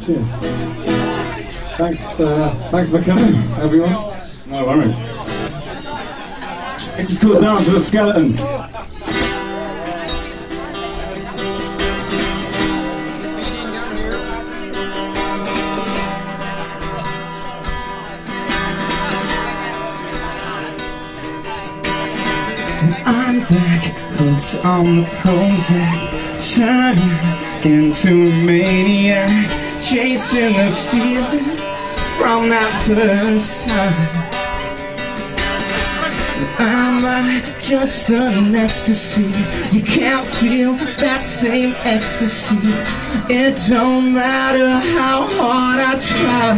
Cheers. Thanks, uh, thanks for coming, everyone. No worries. This is called Dance with the Skeletons. I'm back, hooked on the Prozac Turning into a maniac Chasing the feeling from that first time. I'm just an ecstasy? You can't feel that same ecstasy. It don't matter how hard I try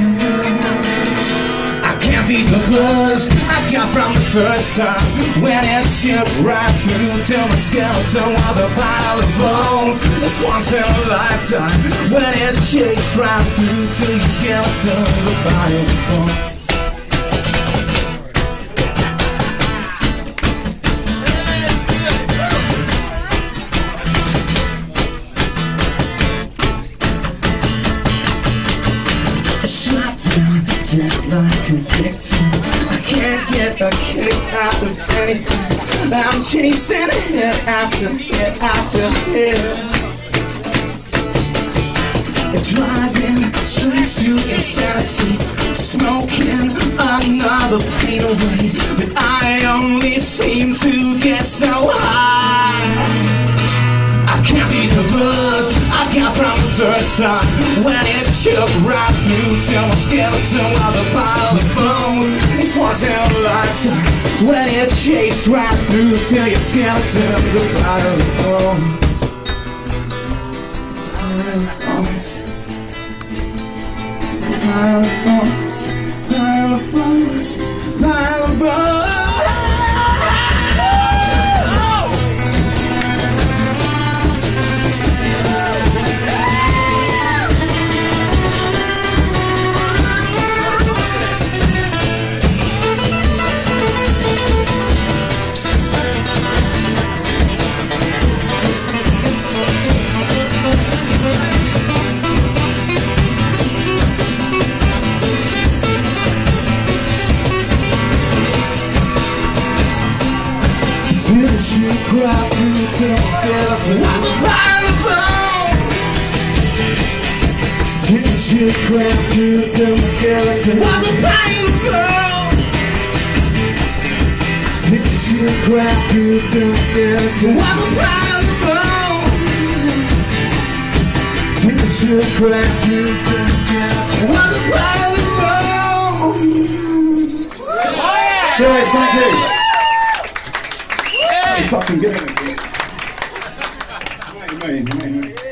I the buzz I got from the first time. When it shipped right through to my skeleton While the pile of bones It's once in a lifetime. When it shakes right through to your skeleton. The pile of victim I can't get a kick out of anything. I'm chasing hit after hit after hit Driving straight to insanity Smoking another pain away. But I only seem to get so high first time. When it shook right through to my skeleton While the pile of bones It's once in a lifetime When it chased right through to your skeleton of bones Pile of bones Pile of bones Pile of bones Pile of bones Did you cry through the skeleton? Was a of bones. Did you cry through the skeleton? Was a of bones. Did you cry through the skeleton? Was a of bones. Did you cry through the skeleton? Was a bones. Cheers, thank you. Pretty fucking good. Mate, mate, mate, mate.